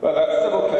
Well, that's still okay.